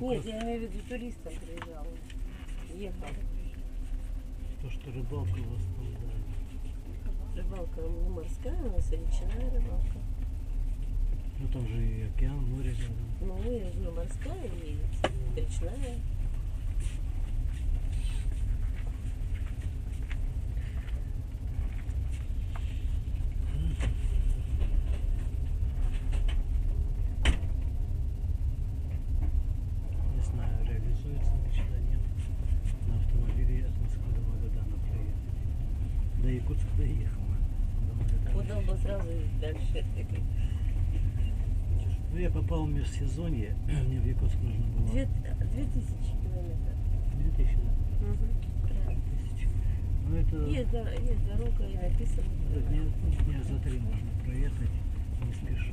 Ну, Нет, я имею в виду туристам приезжал. Ехал. то, что рыбалка у вас там, да. Рыбалка не морская, у нас речная рыбалка. Ну там же и океан, море рядом. Ну, я же морская и речная. Не знаю, реализуется мечта, нет. На автомобиле от Москвы до Магадана проехать. До Якутска доехал. До Магадана Подал бы сразу Ну, я попал в межсезонье, мне в Якутск нужно было Две, две тысячи километров. 2000, да? Угу. Правильно. 2000. Ну, это Есть, дор- есть дорога и написано. это дня, дня за три можно проехать, не спеша.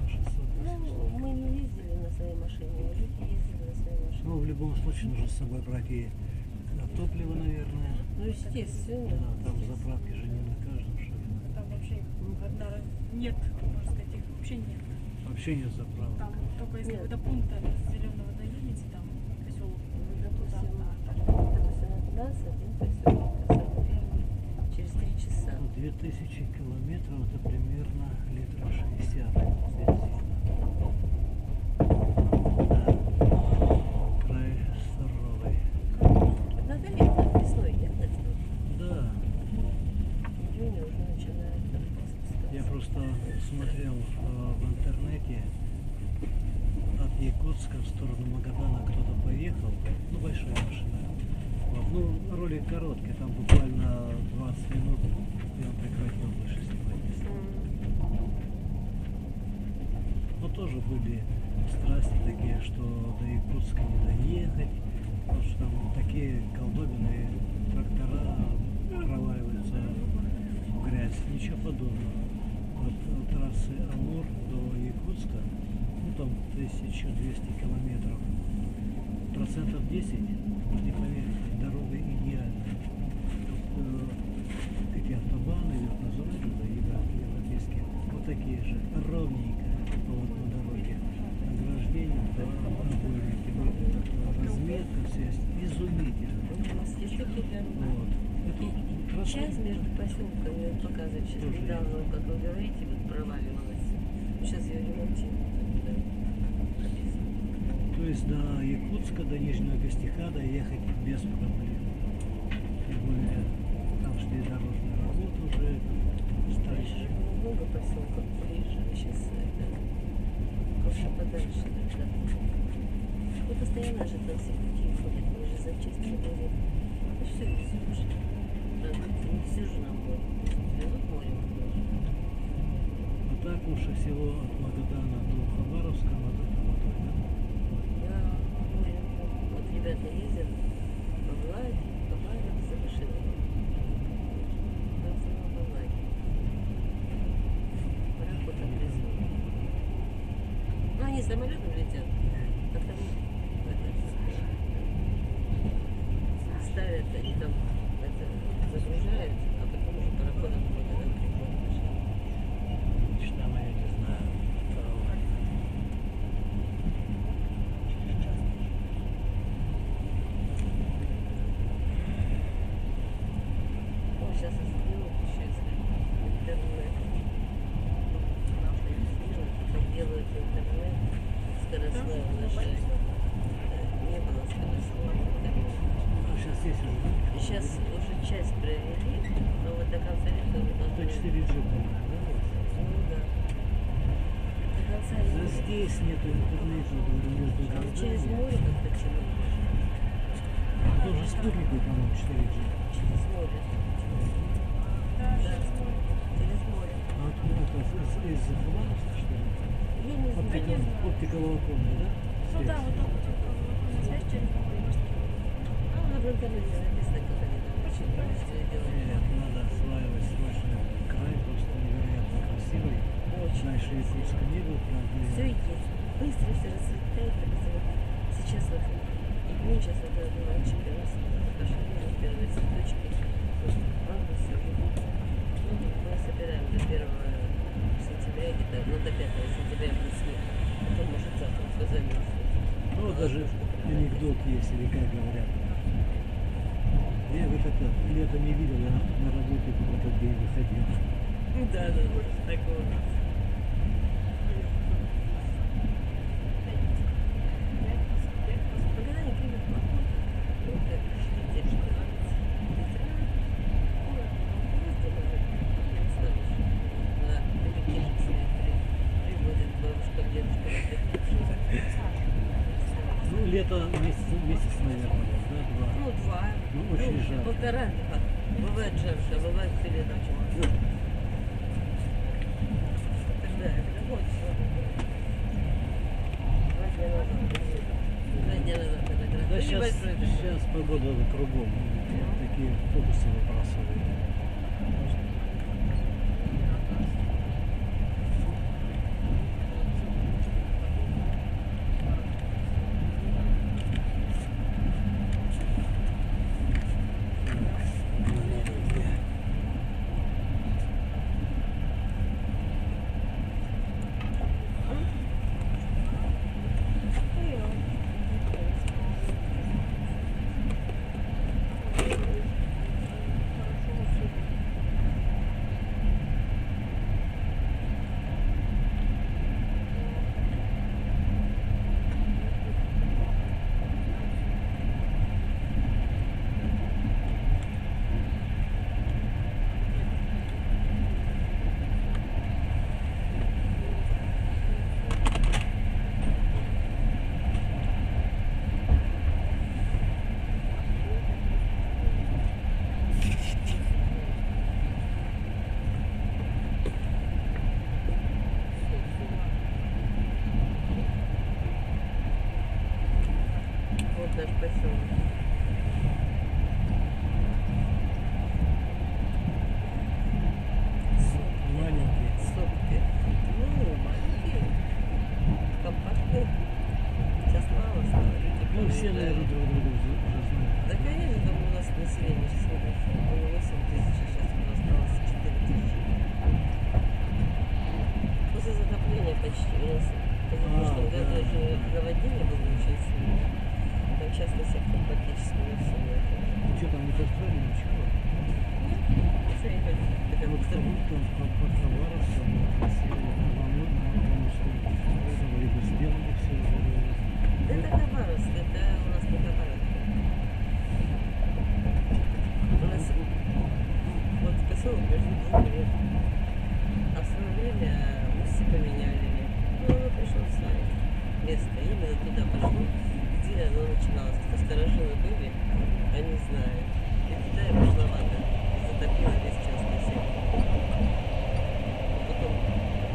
По 600 Ну, мы не ездили на своей машине, мужики ездили на своей машине. Ну, в любом случае нужно с собой брать и э, топливо, наверное. Ну, естественно. Да, там заправки же не на каждом шаге. Наверное, нет, можно сказать, их вообще нет. Вообще нет заправок. Там только если Нет. вы до пункта зеленого доедете, там поселок, Ну, допустим, да, так. допустим, от нас один поселок, через три часа. Ну, 2000 километров это примерно литров 60 бензина. Да. Край суровый. Надо летом, весной ехать. Да, В июне уже начинает там спускаться. я просто смотрел э, в интернете от Якутска в сторону Магадана кто-то поехал, ну большая машина. Вот. Ну, ролик короткий, там буквально 20 минут, и он прекратил больше снимать не Но тоже были страсти такие, что до Якутска не доехать, потому что там такие колдобины, трактора проваливаются в грязь. Ничего подобного. От трассы Амур до Якутска, ну там 1200 километров, процентов 10, вы не поверите, дорога идеальная. Тут, э, эти автобаны идут на зону европейские, вот такие же, ровненько полотно дороги. Ограждение, обойники, разметка вся есть изумительно. У нас есть такие дороги. Вот. Это Сейчас между поселками вот показывает, сейчас недавно, вот, как вы говорите, вот проваливалась. Сейчас ее ремонтируют. да. Есть до Якутска, до Нижнего Костяка доехать без проблем. Тем более там шли дорожные работы уже, Дальше много поселков ближе, сейчас это, подальше. Да. Ну, постоянно же там все пути ходят, мы же запчасти возят. Это все везешь. Правда, не же нам вот везут море. А так лучше всего от Магадана до Хабаровска на моторе. Да, море. Вот ребята ездят по Владе, по Владе за машинами. Да, в основном по Владе. Пароход отвезли. Ну, они самолетом летят, а там это, ставят, они там это, загружают, а потом уже пароходом куда-то приходят. Мечта моя, не знаю. второго. Ой, сейчас сделают еще если интернет. Как делают интернет, скоростной у нас же э, не было скоростного интернета. А сейчас есть уже, да? Сейчас уже часть провели, но вот до конца лета уже Это должны- 4G, по-моему, да? у вас? Ну да. До конца Да лета. здесь нету интернета, между Там через городами. море как-то можно. Тоже спутниковый, по-моему, 4G. Через море. Да, Да, через море. А откуда это? Из, из Хабаровска, что ли? Я не знаю. Оптика, оптиковолоконная, да? Ну да, вот так вот, связь через море. А, на в интернете Нет, надо осваивать срочно. Край просто невероятно красивый. Очень. Раньше Якутска не и- есть. Быстро все расцветает. Сейчас вот июнь, сейчас вот это мальчики у нас пошли уже первые цветочки. Правда все мы собираем до 1 сентября где-то, ну до 5 сентября снег. Потом может завтра все. Ну вот здесь, или как говорят. Я вот это лето не видел, я на работе в этот день выходил. Да, да, да, так у нас. Когда они примут погоду, ну, как видите, что называется, ветра, ну, ездили же, я не знаю, что на рыбаки же свои при- приводят бабушкам, дедушкам отдохнувшим. Ну, лето месяц, месяц наверное, да, два. Ну, два, Ну, очень ну, жарко. полтора, два. Бывает жарко, а бывает все лето очень виноград. Да Ну, сейчас, сейчас погода кругом, такие фокусы выбрасывают. Частный сектор практически не все Ну, что там не построили, ничего. Все, я хочу. Так, а Вот там, там Хабаровском, вот, красиво, Лону- на Лонушке, этого либо сделали все. Да это Хабаровск, это у нас не Хабаровск. У нас вот поселок между двух рек. А усы поменяли. Ну, пришло свое место. Именно туда пошло, где оно начиналось. Кто сторожилы были, они знают. И туда и пошла вода. И затопила весь частный сектор. А потом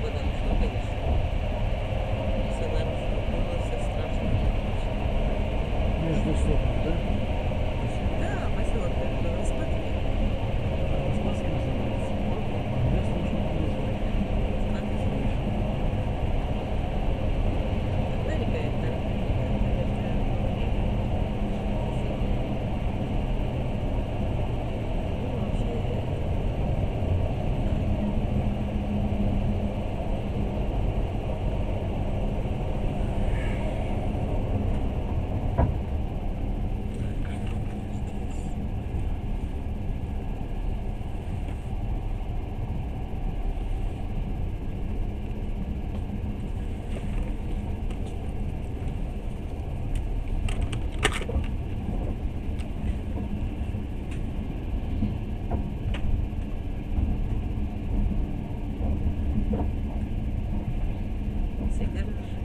вода ушла, конечно. Все нарушило. Было все страшно. Между сопом, да? Да, поселок между Распадки. Спасский называется. Я слышал, это название. Америка это. Ну, вообще, все гаражи.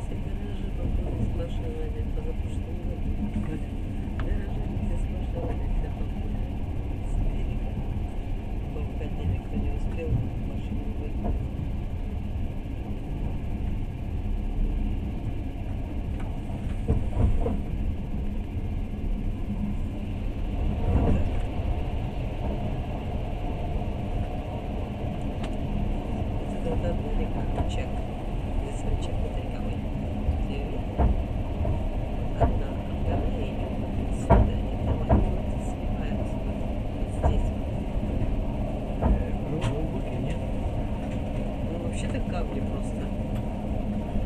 Все гаражи попали с машинами позапрошлом году. Как? Гаражи везде с машинами все попали. С берега. Повыходили, кто не успел, машину выгнали. Это вот одна река, Чак. Если Чак это река ой, где одна вторая идет сюда, и там они вот сливаются вот здесь. Э, Глубокий, нет? Ну, вообще-то камни просто.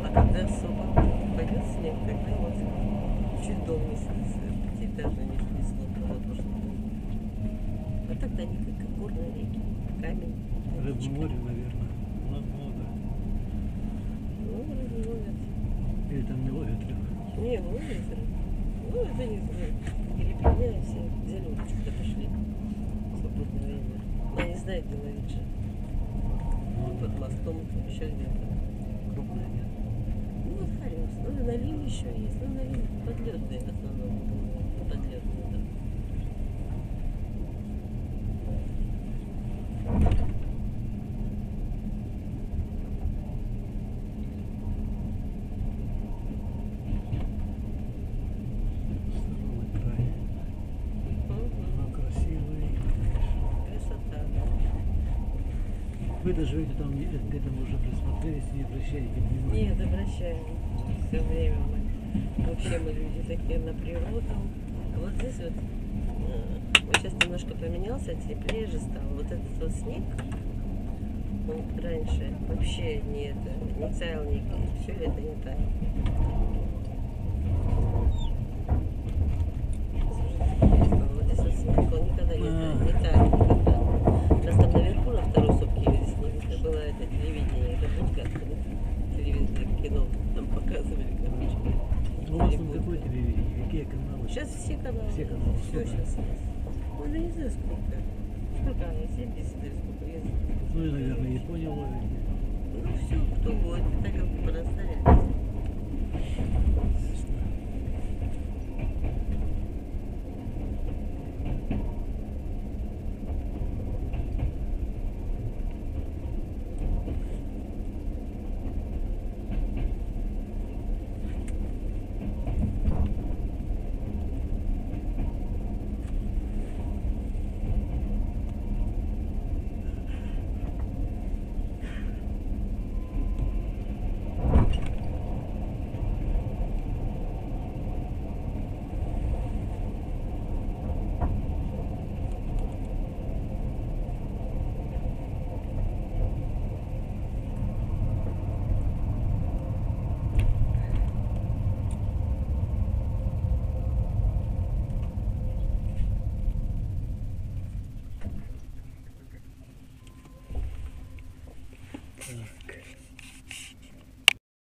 А когда особо пойдет снег, тогда вот чуть дом не снесло, пятиэтажный не снесло, то, что было. А так-то они как горные реки, камень. Рыбное водичка. море, наверное. Много, много. Ну, ловят. Или там не ловят рыбу. Не, ловят рыбу. Ловят они знают. Переплавляют все, взяли удочку, да пошли. Свободное время. Но не знает, где ловить же. Под мостом еще где-то. Крупная нет. Ну, вот хорез. Ну, и налим еще есть. Ну, налим подлетные в основном. Ну, подлетные, да. Здоровый край. Мгм. Но красивый. Красота, да. Вы-то живете там, не- к этому уже присмотрелись, не обращаете внимания. Нет, обращаем. Все время мы. Вообще мы люди такие на природу. А Вот здесь вот, э, вот сейчас немножко поменялся, теплее же стало. Вот этот вот снег, он раньше вообще не это, не таял нигде. Все лето не таял. Вот здесь вот снег, он никогда не таял, не таял никогда. Раз там наверху на второй сутки здесь не видно, было это телевидение, это будка, телевизор, кино нам показывали, короче. Ну, у вас там какое телевидение? Какие каналы? Сейчас все каналы. Все каналы. Все сейчас. Ну, я не знаю сколько. Сколько они? 70 или сколько есть? Ну и, наверное, Япония ловит. Ну, все, кто будет, так как расстоянию.